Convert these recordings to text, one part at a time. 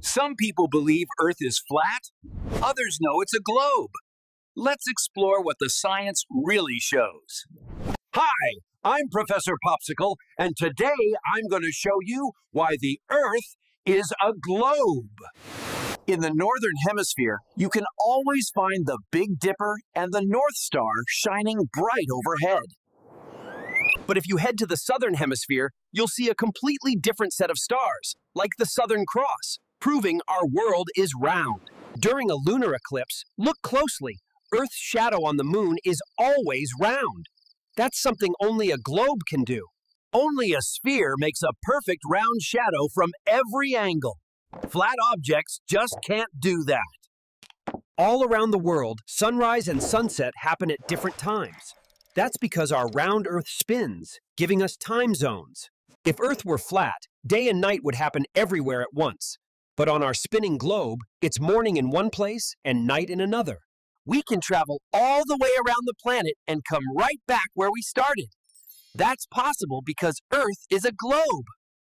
Some people believe Earth is flat, others know it's a globe. Let's explore what the science really shows. Hi, I'm Professor Popsicle, and today I'm going to show you why the Earth is a globe. In the Northern Hemisphere, you can always find the Big Dipper and the North Star shining bright overhead. But if you head to the Southern Hemisphere, you'll see a completely different set of stars, like the Southern Cross, proving our world is round. During a lunar eclipse, look closely. Earth's shadow on the moon is always round. That's something only a globe can do. Only a sphere makes a perfect round shadow from every angle. Flat objects just can't do that. All around the world, sunrise and sunset happen at different times. That's because our round Earth spins, giving us time zones. If Earth were flat, day and night would happen everywhere at once. But on our spinning globe, it's morning in one place and night in another. We can travel all the way around the planet and come right back where we started. That's possible because Earth is a globe.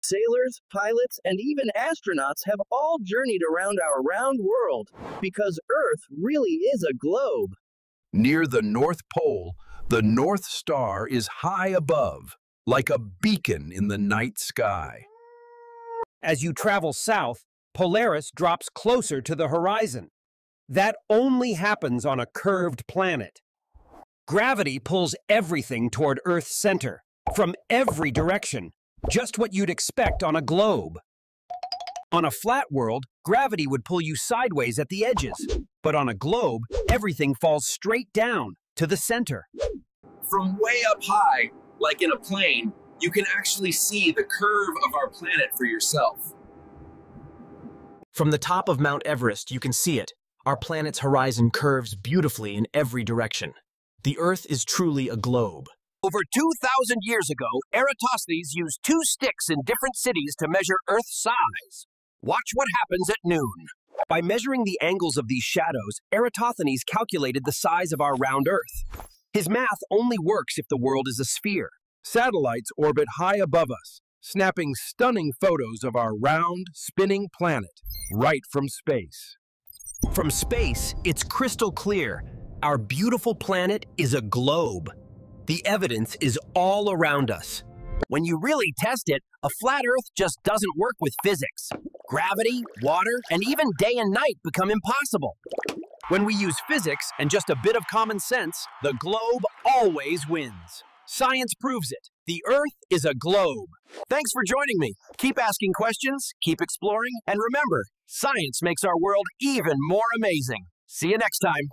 Sailors, pilots, and even astronauts have all journeyed around our round world because Earth really is a globe. Near the North Pole, the North Star is high above, like a beacon in the night sky. As you travel south, Polaris drops closer to the horizon. That only happens on a curved planet. Gravity pulls everything toward Earth's center, from every direction, just what you'd expect on a globe. On a flat world, gravity would pull you sideways at the edges, but on a globe, everything falls straight down to the center. From way up high, like in a plane, you can actually see the curve of our planet for yourself. From the top of Mount Everest, you can see it. Our planet's horizon curves beautifully in every direction. The Earth is truly a globe. Over 2,000 years ago, Eratosthenes used two sticks in different cities to measure Earth's size. Watch what happens at noon. By measuring the angles of these shadows, Eratosthenes calculated the size of our round Earth. His math only works if the world is a sphere. Satellites orbit high above us, snapping stunning photos of our round, spinning planet right from space. From space, it's crystal clear. Our beautiful planet is a globe. The evidence is all around us. When you really test it, a flat Earth just doesn't work with physics. Gravity, water, and even day and night become impossible. When we use physics and just a bit of common sense, the globe always wins. Science proves it. The Earth is a globe. Thanks for joining me. Keep asking questions, keep exploring, and remember, science makes our world even more amazing. See you next time.